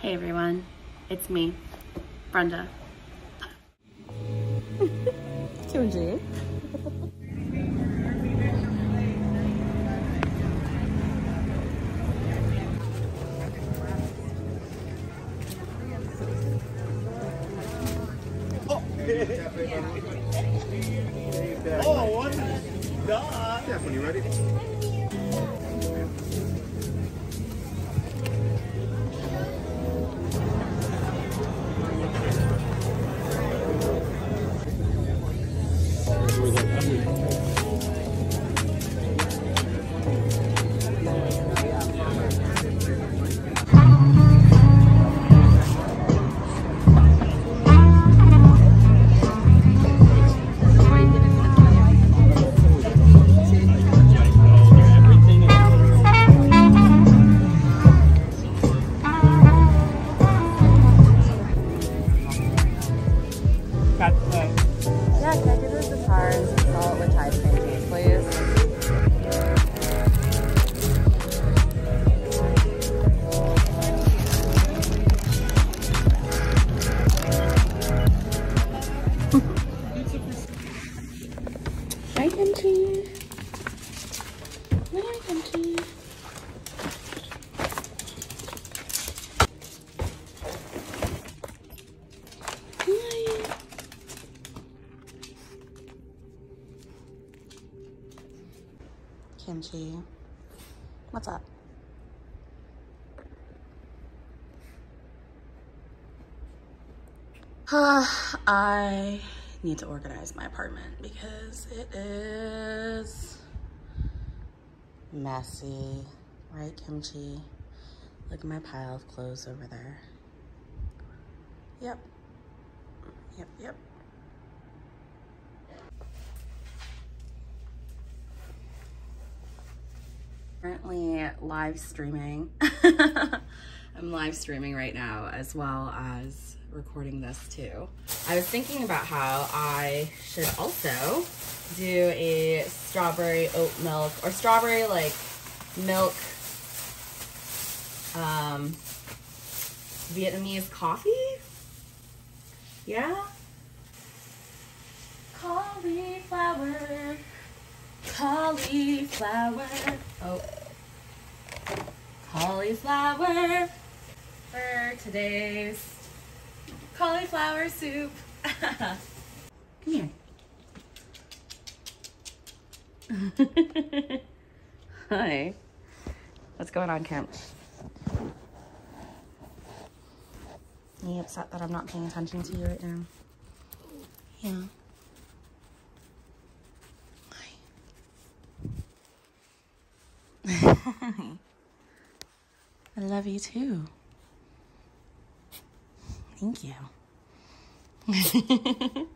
Hey everyone, it's me, Brenda. Kimchi. Oh, what? Duh. Steph, when you ready? Kimchi. What's up? I need to organize my apartment because it is messy, right, Kimchi? Look at my pile of clothes over there. Yep. Yep, yep. Currently live streaming. I'm live streaming right now as well as recording this too. I was thinking about how I should also do a strawberry oat milk or strawberry like milk um, Vietnamese coffee. Yeah. Cauliflower cauliflower. Oh, cauliflower for today's cauliflower soup. Come here. Hi. What's going on, Kemp? Are you upset that I'm not paying attention to you right now? Yeah. I love you too. Thank you.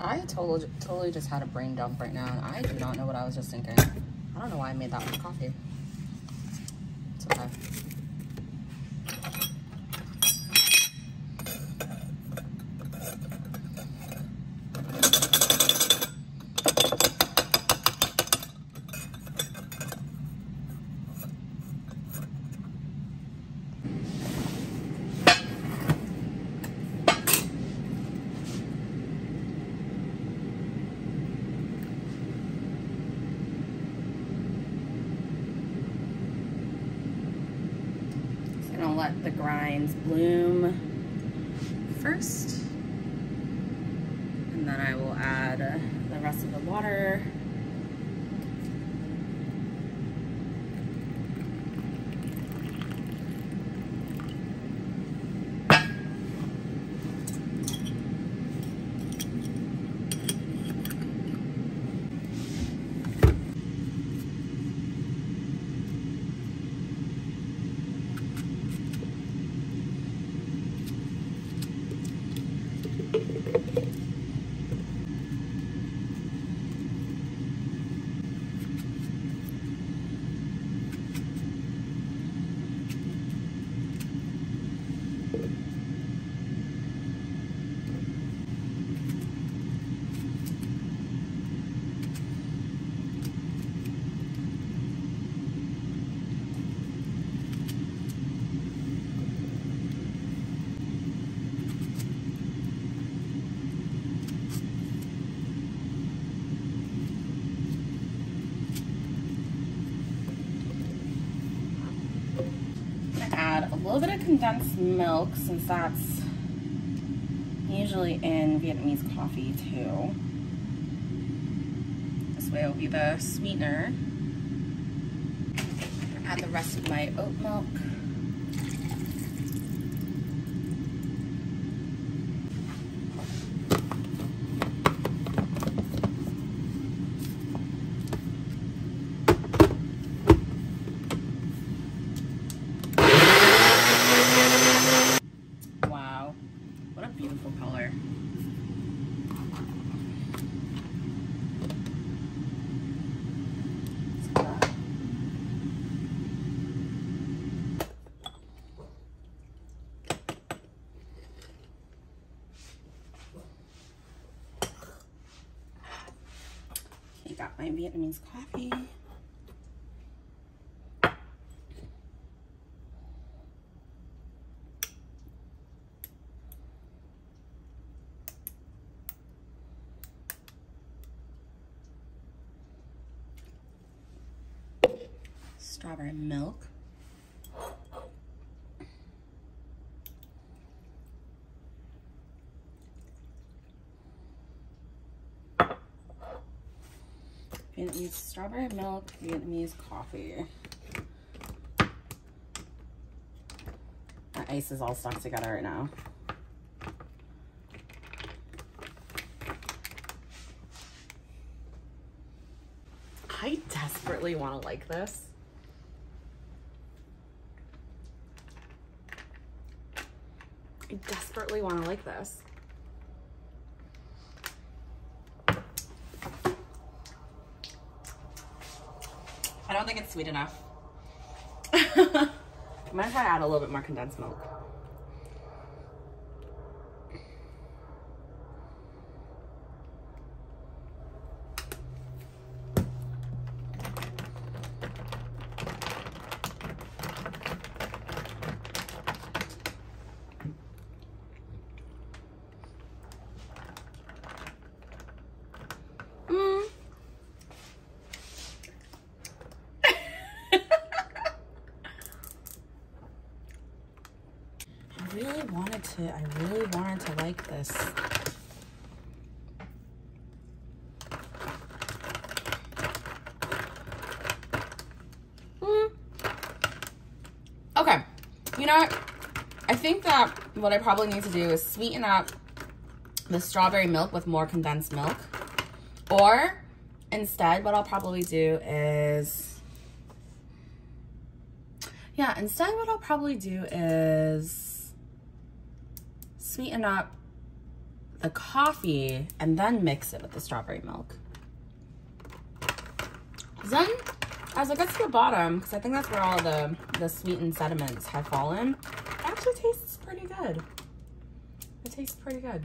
I totally, totally just had a brain dump right now, and I do not know what I was just thinking. I don't know why I made that much coffee. It's okay. Just gonna let the grinds bloom first. And then I will add uh, the rest of the water. Little bit of condensed milk since that's usually in Vietnamese coffee too. This way will be the sweetener. Add the rest of my oat milk. Wow, what a beautiful color. Okay, my Vietnamese coffee. Strawberry milk. Vietnamese strawberry milk, Vietnamese coffee. My ice is all stuck together right now. I desperately want to like this. I desperately want to like this. I don't think it's sweet enough. Might try to add a little bit more condensed milk. Mm. I really wanted to, I really wanted to like this. Mm. Okay, you know what? I think that what I probably need to do is sweeten up the strawberry milk with more condensed milk. Or instead, what I'll probably do is, yeah, instead what I'll probably do is sweeten up the coffee and then mix it with the strawberry milk. Then, as it gets to the bottom, because I think that's where all the, the sweetened sediments have fallen, it actually tastes pretty good. It tastes pretty good.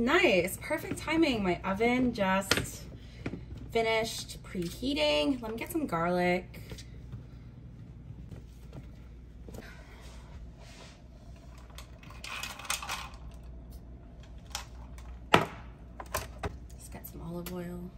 Nice. Perfect timing. My oven just finished preheating. Let me get some garlic. Let's get some olive oil.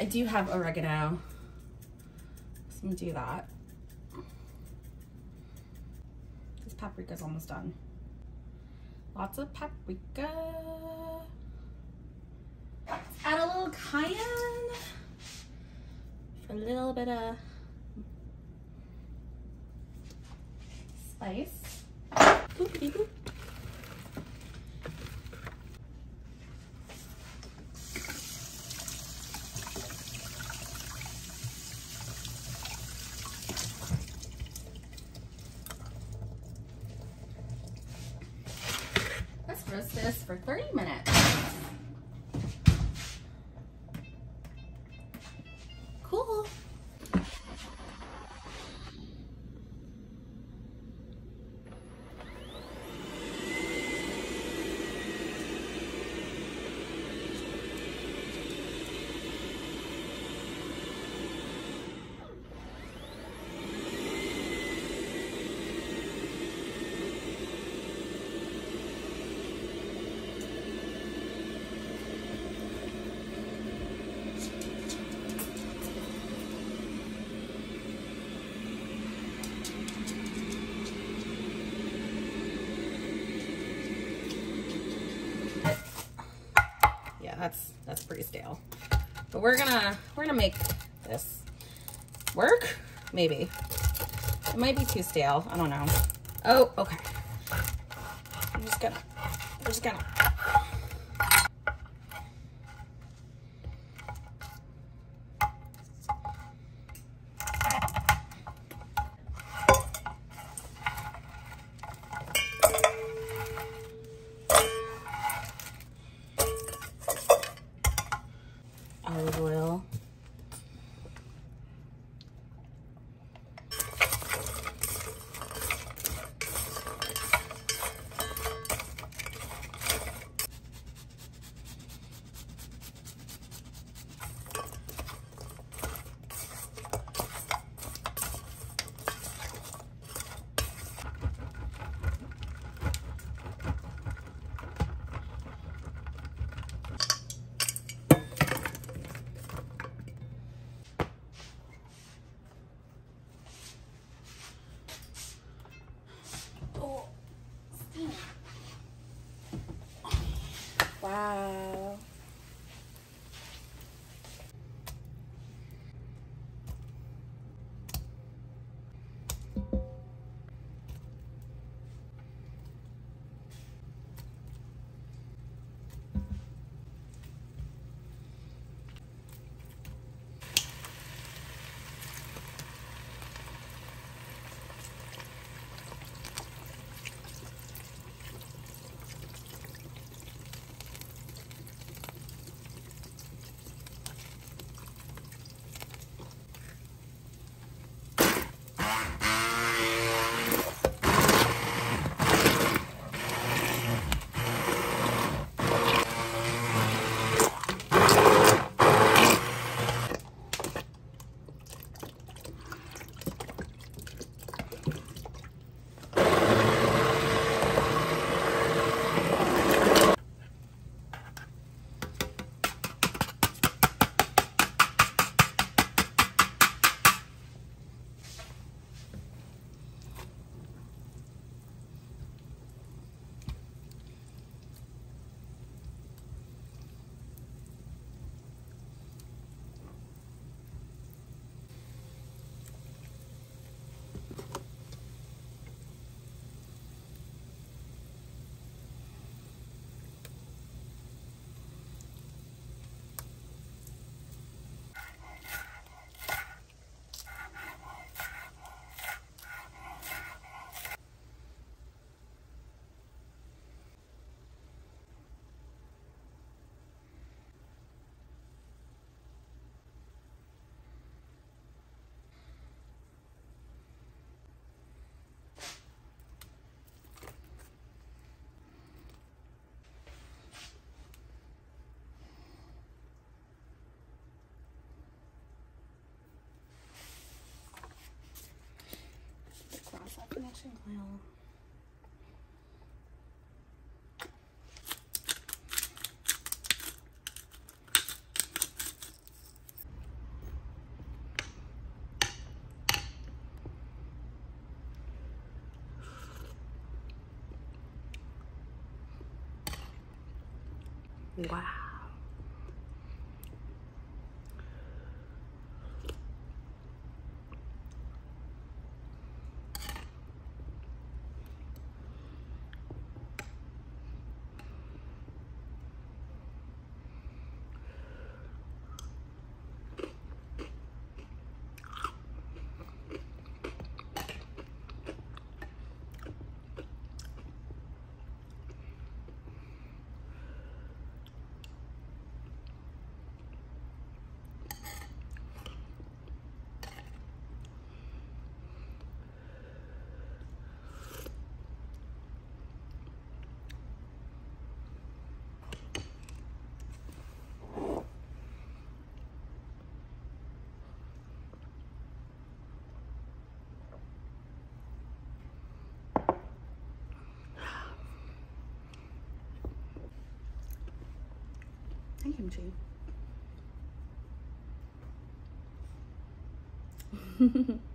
I do have oregano. So I'm gonna do that. This paprika's almost done. Lots of paprika. Add a little cayenne for a little bit of spice. Roast this for 30 minutes. Cool. Yeah, that's that's pretty stale. But we're gonna we're gonna make this work. Maybe it might be too stale. I don't know. Oh, okay. I'm just gonna I'm just gonna. Bye. 하신 거예요. 와. Hi, kimchi.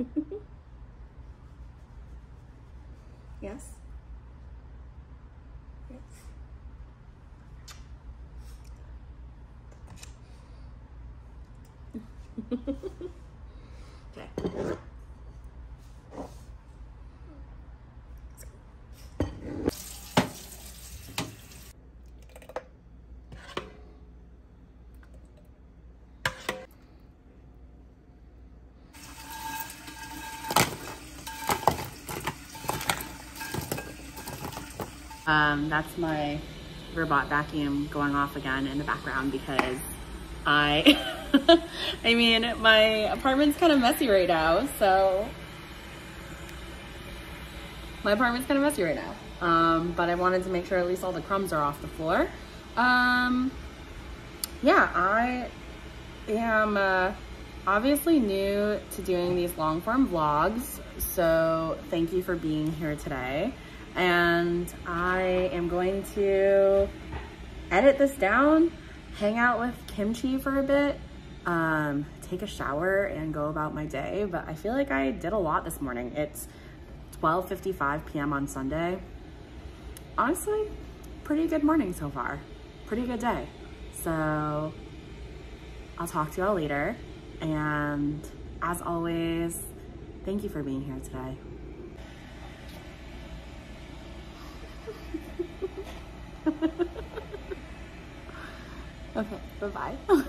yes? Yes. okay. Um, that's my robot vacuum going off again in the background because I, I mean, my apartment's kind of messy right now, so my apartment's kind of messy right now. Um, but I wanted to make sure at least all the crumbs are off the floor. Um, yeah, I am uh, obviously new to doing these long form vlogs, so thank you for being here today. And I am going to edit this down, hang out with Kimchi for a bit, um, take a shower and go about my day. But I feel like I did a lot this morning. It's 12.55 p.m. on Sunday. Honestly, pretty good morning so far. Pretty good day. So I'll talk to y'all later. And as always, thank you for being here today. okay, bye-bye.